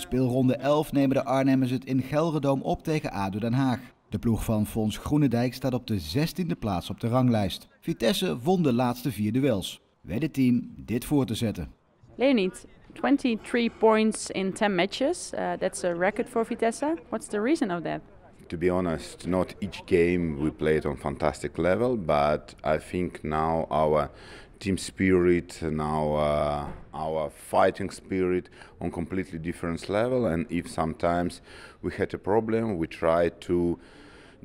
speelronde 11 nemen de Arnhemmers het in Gelredoom op tegen ADO Den Haag. De ploeg van Fons Groenendijk staat op de 16e plaats op de ranglijst. Vitesse won de laatste vier duels. Weet het team dit voor te zetten. Leonid, 23 points in 10 matches. Uh, that's a record for Vitesse. What's the reason of that? To be honest, not each game we played on fantastic level, but I think now our team spirit, now uh, our fighting spirit on completely different level. And if sometimes we had a problem, we try to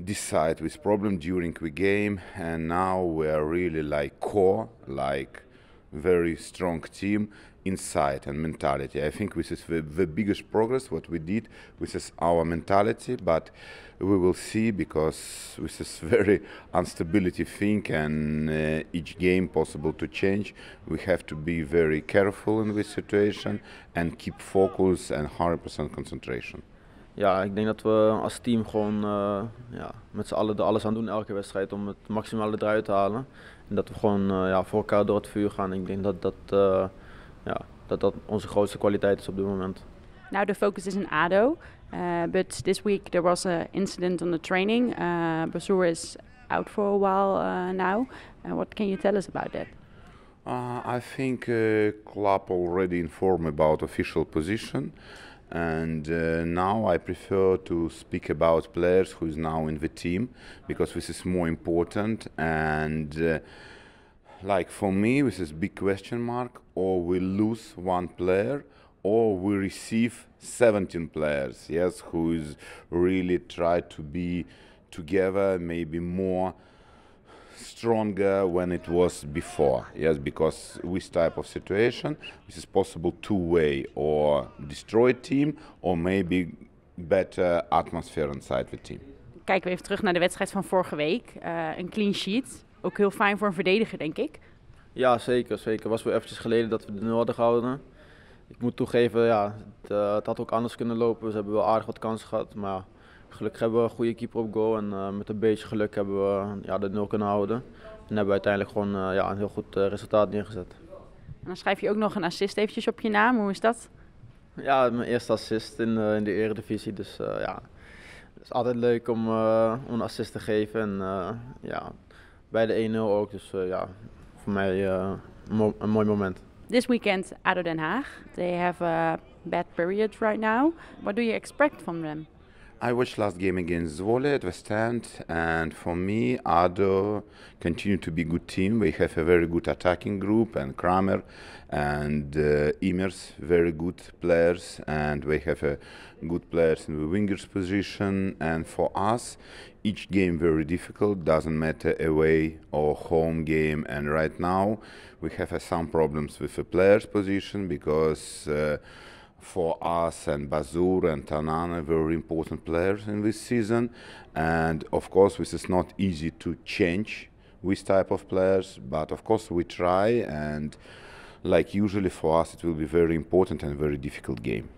decide with problem during the game. And now we are really like core, like very strong team inside and mentality. I think this is the, the biggest progress what we did. This is our mentality, but we will see because this is very instability thing and uh, each game possible to change. We have to be very careful in this situation and keep focus and 100% concentration. Ja, ik denk dat we als team gewoon uh, ja, met z'n allen er alles aan doen elke wedstrijd om het maximale eruit te halen. En dat we gewoon uh, ja, voor elkaar door het vuur gaan. Ik denk dat dat, uh, ja, dat dat onze grootste kwaliteit is op dit moment. Now the focus is in ADO, uh, but this week there was an incident on the training. Uh, Basur is out for a while uh, now. what can you tell us about that? I think uh, club already informed about official position. And uh, now I prefer to speak about players who is now in the team because this is more important. And uh, like for me this is big question mark or we lose one player or we receive 17 players yes who is really try to be together maybe more stronger when it was before. Yes, because with type of situation, this is possible two way or destroy team or maybe better atmosphere inside the team. Kijken we even terug naar de wedstrijd van vorige week. Uh, een clean sheet. Ook heel fijn voor een verdediger, denk ik. Ja, zeker. zeker. was weer eventjes geleden dat we de nul hadden gehouden. Ik moet toegeven, ja, het, uh, het had ook anders kunnen lopen. Ze hebben wel aardig wat kansen gehad. Maar gelukkig hebben we een goede keeper op goal. En uh, met een beetje geluk hebben we ja, de nul kunnen houden. En hebben we uiteindelijk gewoon uh, ja, een heel goed uh, resultaat neergezet. En dan schrijf je ook nog een assist eventjes op je naam. Hoe is dat? Ja, mijn eerste assist in, in de eredivisie. Dus ja, het is altijd leuk om, om een assist te geven. En ja, bij de 1-0 ook. Dus ja, voor mij een mooi moment. This weekend, ADO Den Haag. They have a bad period right now. What do you expect from them? I watched last game against Zwolle at West End, and for me, Ado continue to be good team. We have a very good attacking group, and Kramer and uh, Immers, very good players, and we have a good players in the wingers position. And for us, each game very difficult. Doesn't matter away or home game. And right now, we have uh, some problems with the players position because. Uh, for us and Bazoer and Tannane, very important players in this season. And of course, this is not easy to change with type of players, but of course we try. And like usually for us, it will be very important and very difficult game.